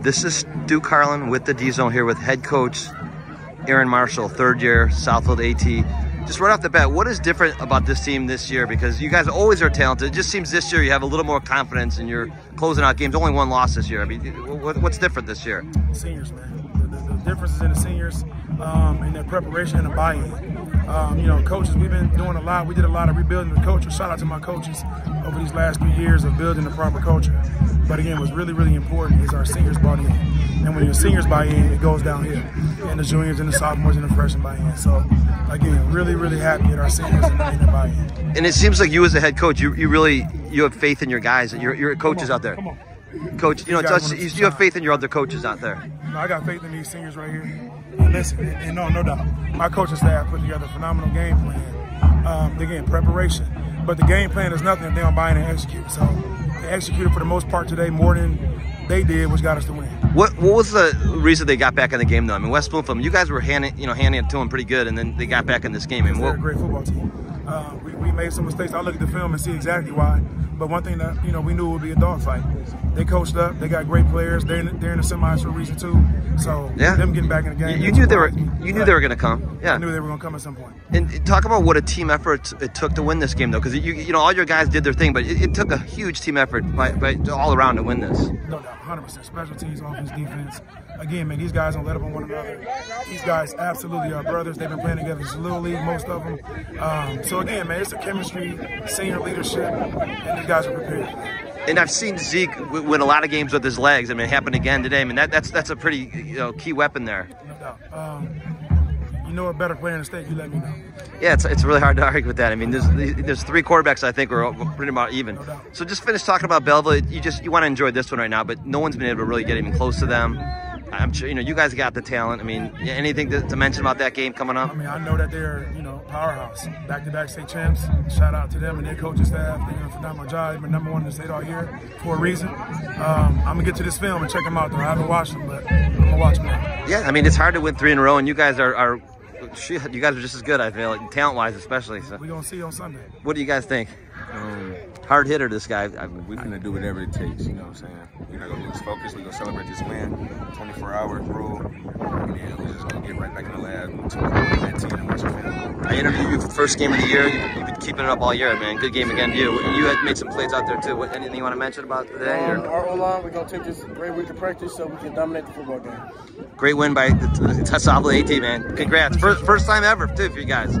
This is Stu Carlin with the D-Zone here with head coach Aaron Marshall, third year, Southfield AT. Just right off the bat, what is different about this team this year? Because you guys always are talented. It just seems this year you have a little more confidence and you're closing out games. Only one loss this year. I mean, what's different this year? Seniors, man. The, the, the difference is in the seniors um, and their preparation and the buy-in. Um, you know, coaches, we've been doing a lot. We did a lot of rebuilding the culture. Shout out to my coaches over these last few years of building the proper culture. But again, what's really, really important is our seniors bought in. And when your seniors buy in, it goes downhill. And the juniors and the sophomores and the freshmen buy in. So, again, really, really happy at our seniors and, and buy in. And it seems like you as a head coach, you, you really you have faith in your guys, your, your coaches on, out there. Coach, you know, you, you have faith in your other coaches out there. No, I got faith in these seniors right here. And listen, and no, no doubt, my coaching staff put together a phenomenal game plan. Um, again, preparation. But the game plan is nothing if they don't buy in and execute. So they executed for the most part today more than they did, which got us to win. What What was the reason they got back in the game though? I mean, West Bloomfield, you guys were handing you know handing it to them pretty good, and then they got back in this game. And they're a great football team. Uh, we, we made some mistakes. I look at the film and see exactly why. But one thing that you know we knew would be a dogfight. They coached up. They got great players. They're in, they're in the semis for a reason too. So yeah. them getting back in the game. You, you knew they were. You knew they were going to come. Yeah. I knew they were going to come at some point. And talk about what a team effort it took to win this game, though, because you you know all your guys did their thing, but it, it took a huge team effort by, by all around to win this. No doubt, 100%. Special teams, offense, defense. Again, man, these guys don't let up on one another. These guys absolutely are brothers. They've been playing together since little league, most of them. Um, so again, man, it's a chemistry, senior leadership, and these guys are prepared. And I've seen Zeke win a lot of games with his legs. I mean, it happened again today. I mean, that, that's that's a pretty you know key weapon there. No doubt. Um, you know a better player in the state, you let me know. Yeah, it's, it's really hard to argue with that. I mean, there's there's three quarterbacks I think are pretty much even. No so just finish talking about Belleville. You just you want to enjoy this one right now, but no one's been able to really get even close to them. I'm sure you know you guys got the talent. I mean, anything to, to, mention about that game coming up? I mean, I know that they're you know powerhouse, back-to-back state champs. Shout out to them and their coaching staff. They're doing a phenomenal job. They've been number one in the state all year for a reason. Um, I'm gonna get to this film and check them out. Though I haven't watched them, but I'm gonna watch them now. Yeah, I mean it's hard to win three in a row, and you guys are, are you guys are just as good. I feel like talent-wise, especially. So we're gonna see on Sunday. What do you guys think? Um, hard hitter, this guy. I we're gonna do whatever it takes. You know what I'm saying? We're not gonna lose focus. We're gonna celebrate this win. 24 hour rule, and then we're just gonna get right back in the lab to that team and watch film. I interviewed you for the first game of the year. You, have been keeping it up all year, man. Good game again, you. You had made some plays out there too. What, anything you want to mention about today? Um, our O line, we're gonna take this great week of practice so we can dominate the football game. Great win by the, the, the AT, man. Congrats. First, first time ever too for you guys.